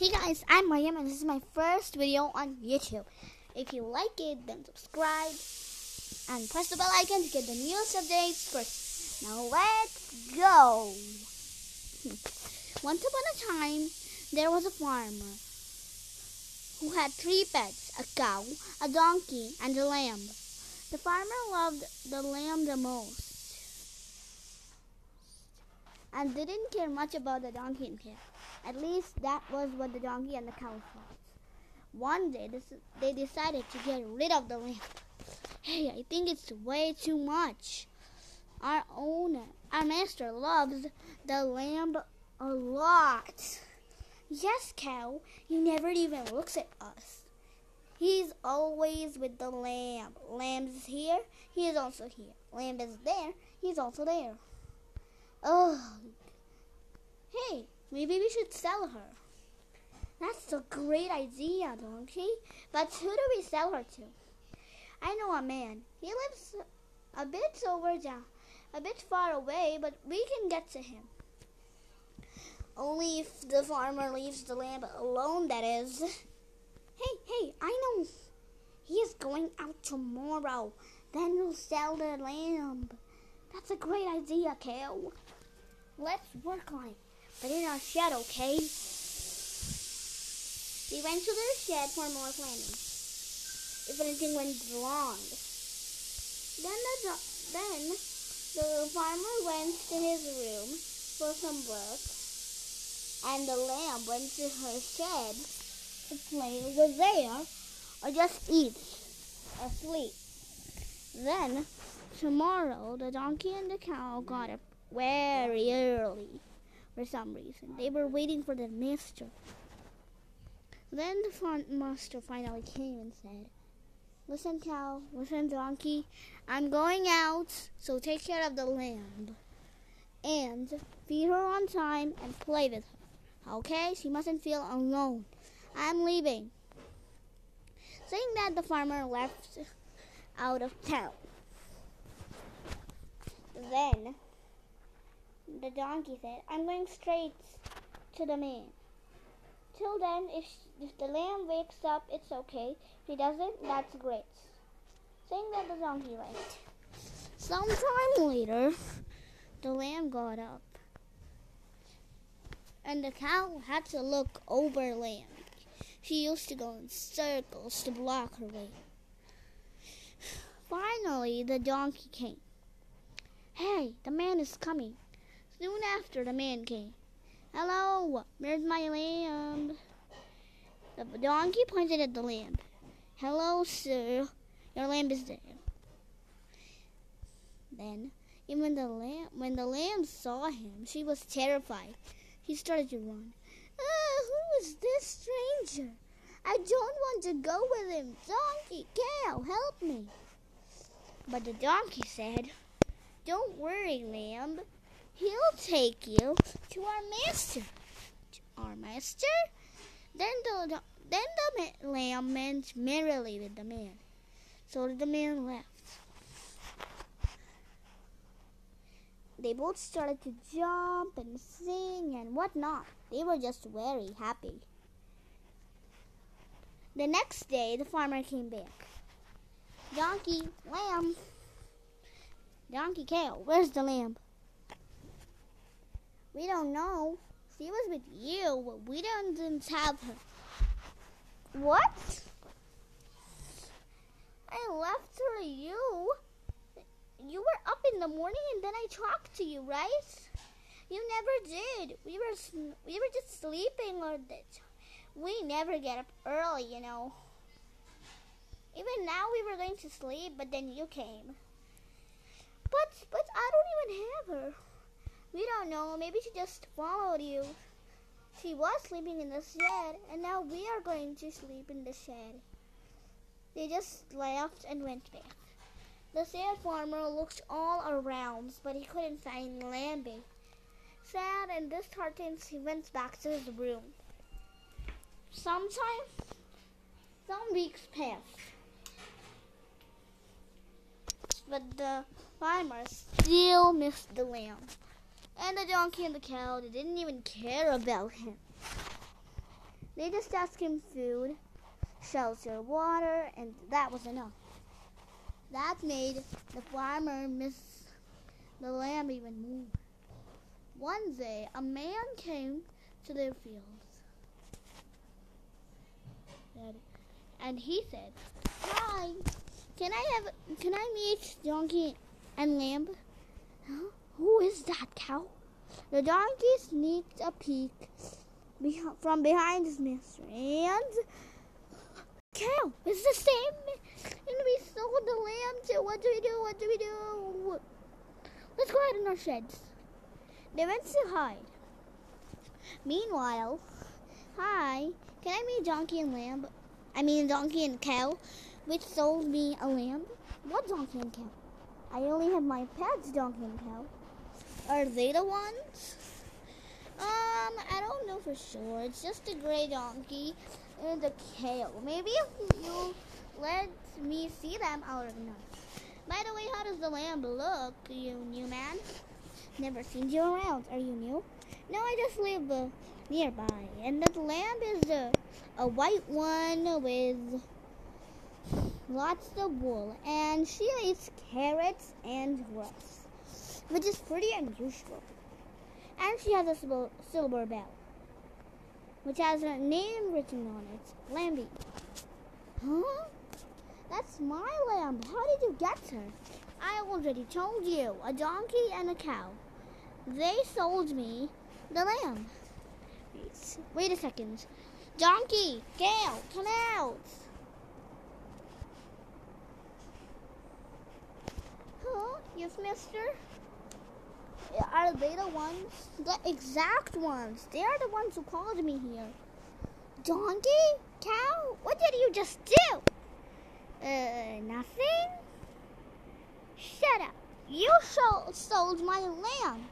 Hey guys, I'm Mariam and this is my first video on YouTube. If you like it, then subscribe and press the bell icon to get the newest updates first. Now let's go! Once upon a time, there was a farmer who had three pets, a cow, a donkey, and a lamb. The farmer loved the lamb the most and didn't care much about the donkey and cow. At least that was what the donkey and the cow thought. One day they decided to get rid of the lamb. Hey, I think it's way too much. Our owner, our master loves the lamb a lot. Yes, cow, he never even looks at us. He's always with the lamb. Lamb is here, he is also here. Lamb is there, he's also there. Oh, hey, maybe we should sell her. That's a great idea, Donkey. But who do we sell her to? I know a man. He lives a bit over down, a bit far away, but we can get to him. Only if the farmer leaves the lamb alone, that is. Hey, hey, I know. He is going out tomorrow. Then we'll sell the lamb. That's a great idea, Kale. Let's work on it, but in our shed, okay? We went to their shed for more planning. If anything went wrong, then the then the farmer went to his room for some work, and the lamb went to her shed to play over there, or just eat or sleep. Then tomorrow, the donkey and the cow got up very early for some reason. They were waiting for the master. Then the front master finally came and said, Listen, cow, listen, donkey, I'm going out, so take care of the lamb. And feed her on time and play with her. Okay? She mustn't feel alone. I'm leaving. Saying that, the farmer left out of town. Then the donkey said, I'm going straight to the man. Till then, if, if the lamb wakes up, it's okay. If he doesn't, that's great. Saying that, the donkey left. Some time later, the lamb got up. And the cow had to look over lamb. She used to go in circles to block her way. Finally, the donkey came. Hey, the man is coming. Soon after, the man came. Hello, where's my lamb? The donkey pointed at the lamb. Hello, sir. Your lamb is there. Then, even the lamb, when the lamb saw him, she was terrified. She started to run. Ah, who is this stranger? I don't want to go with him. Donkey, cow, help me. But the donkey said, Don't worry, lamb. He'll take you to our master. To our master? Then the then the lamb went merrily with the man. So the man left. They both started to jump and sing and whatnot. They were just very happy. The next day, the farmer came back. Donkey, lamb. Donkey, cow, where's the lamb? We don't know. She was with you, but we didn't have her. What? I left her you. You were up in the morning and then I talked to you, right? You never did. We were we were just sleeping or that. We never get up early, you know. Even now we were going to sleep, but then you came. But but I don't even have her. We don't know. Maybe she just followed you. She was sleeping in the shed, and now we are going to sleep in the shed. They just laughed and went back. The sad farmer looked all around, but he couldn't find Lambie. Sad and disheartened, he went back to his room. Sometime, some weeks passed, but the farmer still missed the lamb. And the donkey and the cow they didn't even care about him. They just asked him food, shelter, water, and that was enough. That made the farmer miss the lamb even more. One day, a man came to their fields. And he said, Hi, can I have, can I meet donkey and lamb? Who is that cow? The donkey sneaked a peek from behind his master and cow, it's the same. And we sold the lamb to What do we do? What do we do? Let's go hide in our sheds. They went to hide. Meanwhile, hi, can I meet donkey and lamb? I mean donkey and cow, which sold me a lamb. What donkey and cow? I only have my pets, donkey and cow. Are they the ones? Um, I don't know for sure. It's just a gray donkey and a cow. Maybe if you let me see them, I'll recognize. By the way, how does the lamb look, you new man? Never seen you around. Are you new? No, I just live uh, nearby. And the lamb is uh, a white one with lots of wool. And she eats carrots and grass, which is pretty unusual. And she has a silver bell, which has her name written on it Lambie. Huh? That's my lamb. How did you get her? I already told you. A donkey and a cow. They sold me the lamb. Wait a second. Donkey, cow, come out. Huh? Yes, mister? Are they the ones? The exact ones. They are the ones who called me here. Donkey? Cow? What did you just do? Uh, nothing? Shut up. You sold my lamb.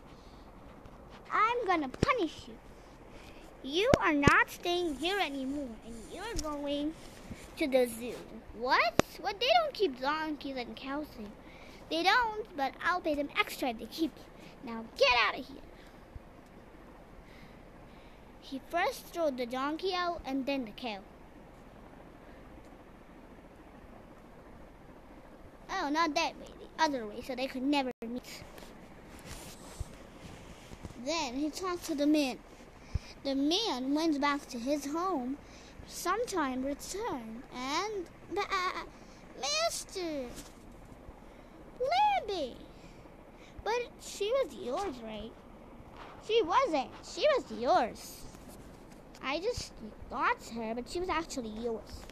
I'm gonna punish you. You are not staying here anymore, and you're going to the zoo. What? What? They don't keep donkeys and cows here. They don't, but I'll pay them extra if they keep you. Now get out of here. He first threw the donkey out and then the cow. Oh, not that way, the other way, so they could never meet. Then he talked to the man. The man went back to his home, sometime returned, and uh, But she was yours, right? She wasn't. She was yours. I just got her, but she was actually yours.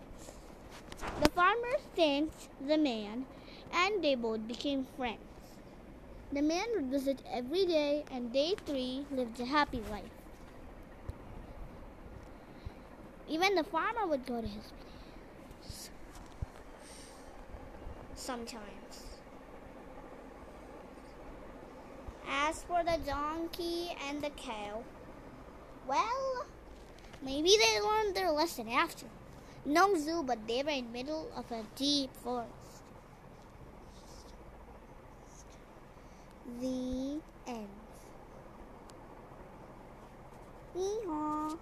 The farmer thanked the man and they both became friends. The man would visit every day, and day three lived a happy life. Even the farmer would go to his place. Sometimes. As for the donkey and the cow, well, maybe they learned their lesson after. No zoo, but they were in the middle of a deep forest. The end. Hee haw.